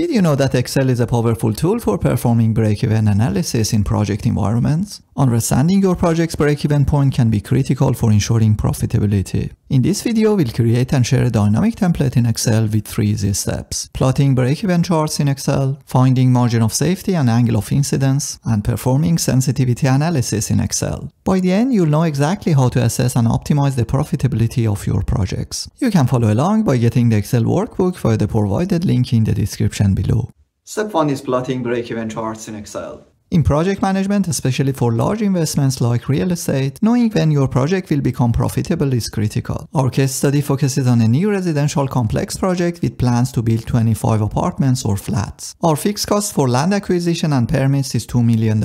Did you know that Excel is a powerful tool for performing break-even analysis in project environments? Understanding your project's break-even point can be critical for ensuring profitability. In this video, we'll create and share a dynamic template in Excel with three easy steps. Plotting break-even charts in Excel, finding margin of safety and angle of incidence, and performing sensitivity analysis in Excel. By the end, you'll know exactly how to assess and optimize the profitability of your projects. You can follow along by getting the Excel workbook via the provided link in the description below. Step 1 is plotting break-even charts in Excel. In project management, especially for large investments like real estate, knowing when your project will become profitable is critical. Our case study focuses on a new residential complex project with plans to build 25 apartments or flats. Our fixed cost for land acquisition and permits is $2 million.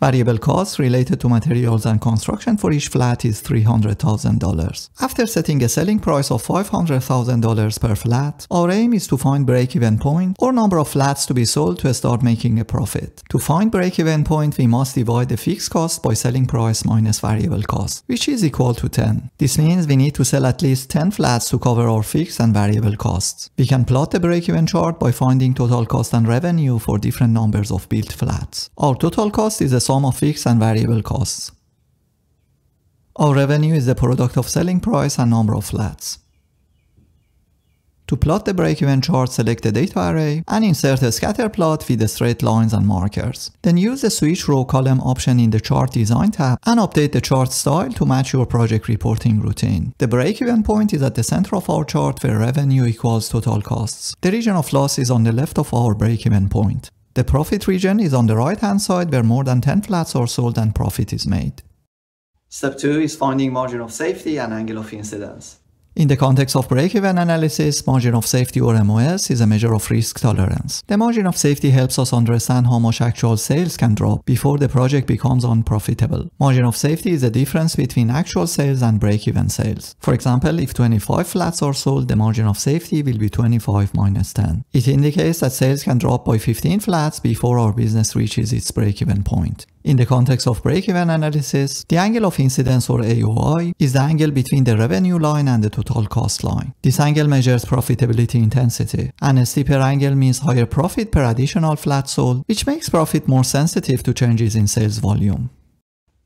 Variable costs related to materials and construction for each flat is $300,000. After setting a selling price of $500,000 per flat, our aim is to find break-even point or number of flats to be sold to start making a profit. To find break break-even point, we must divide the fixed cost by selling price minus variable cost, which is equal to 10. This means we need to sell at least 10 flats to cover our fixed and variable costs. We can plot the break-even chart by finding total cost and revenue for different numbers of built flats. Our total cost is the sum of fixed and variable costs. Our revenue is the product of selling price and number of flats. To plot the break-even chart, select the data array and insert a scatter plot with the straight lines and markers. Then use the switch row column option in the chart design tab and update the chart style to match your project reporting routine. The break-even point is at the center of our chart where revenue equals total costs. The region of loss is on the left of our break-even point. The profit region is on the right hand side where more than 10 flats are sold and profit is made. Step 2 is finding margin of safety and angle of incidence. In the context of break-even analysis, margin of safety or MOS is a measure of risk tolerance. The margin of safety helps us understand how much actual sales can drop before the project becomes unprofitable. Margin of safety is the difference between actual sales and break-even sales. For example, if 25 flats are sold, the margin of safety will be 25 minus 10. It indicates that sales can drop by 15 flats before our business reaches its break-even point. In the context of break-even analysis, the angle of incidence or AOI is the angle between the revenue line and the total cost line. This angle measures profitability intensity, and a steeper angle means higher profit per additional flat sold, which makes profit more sensitive to changes in sales volume.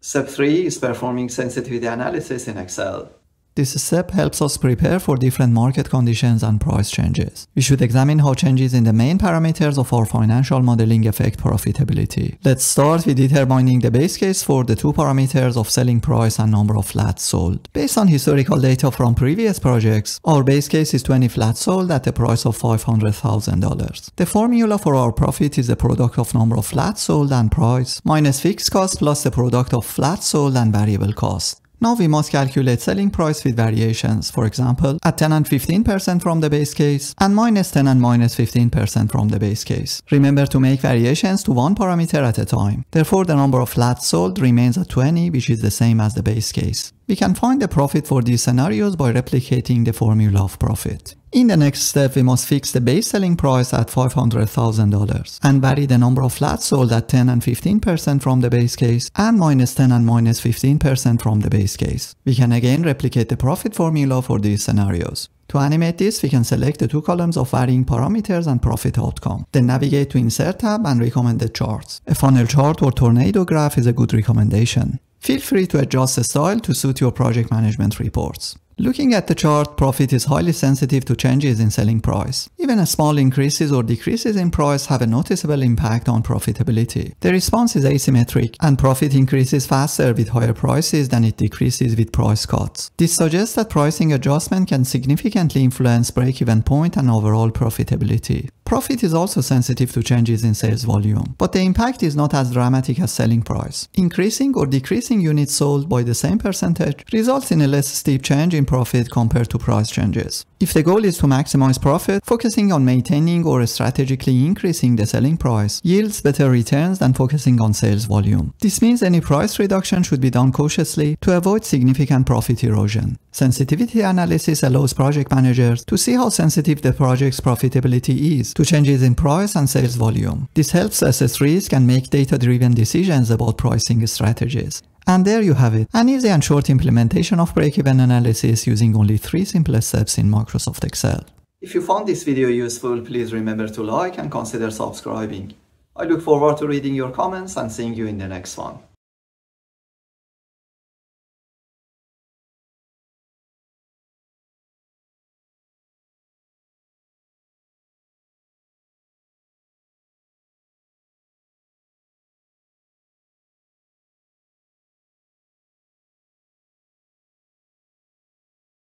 Step 3 is performing sensitivity analysis in Excel. This step helps us prepare for different market conditions and price changes. We should examine how changes in the main parameters of our financial modeling affect profitability. Let's start with determining the base case for the two parameters of selling price and number of flats sold. Based on historical data from previous projects, our base case is 20 flats sold at a price of $500,000. The formula for our profit is the product of number of flats sold and price minus fixed cost plus the product of flats sold and variable cost. Now we must calculate selling price with variations, for example, at 10 and 15% from the base case and minus 10 and minus 15% from the base case. Remember to make variations to one parameter at a time. Therefore, the number of flats sold remains at 20, which is the same as the base case. We can find the profit for these scenarios by replicating the formula of profit. In the next step, we must fix the base selling price at $500,000 and vary the number of flats sold at 10 and 15% from the base case and minus 10 and minus 15% from the base case. We can again replicate the profit formula for these scenarios. To animate this, we can select the two columns of varying parameters and profit outcome. Then navigate to Insert tab and recommended charts. A funnel chart or tornado graph is a good recommendation. Feel free to adjust the style to suit your project management reports. Looking at the chart, profit is highly sensitive to changes in selling price. Even a small increases or decreases in price have a noticeable impact on profitability. The response is asymmetric, and profit increases faster with higher prices than it decreases with price cuts. This suggests that pricing adjustment can significantly influence break-even point and overall profitability. Profit is also sensitive to changes in sales volume, but the impact is not as dramatic as selling price. Increasing or decreasing units sold by the same percentage results in a less steep change in profit compared to price changes. If the goal is to maximize profit, focusing on maintaining or strategically increasing the selling price yields better returns than focusing on sales volume. This means any price reduction should be done cautiously to avoid significant profit erosion. Sensitivity analysis allows project managers to see how sensitive the project's profitability is to changes in price and sales volume. This helps assess risk and make data-driven decisions about pricing strategies. And there you have it, an easy and short implementation of break-even analysis using only three simple steps in Microsoft Excel. If you found this video useful, please remember to like and consider subscribing. I look forward to reading your comments and seeing you in the next one.